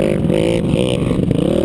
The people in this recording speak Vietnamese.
Amen.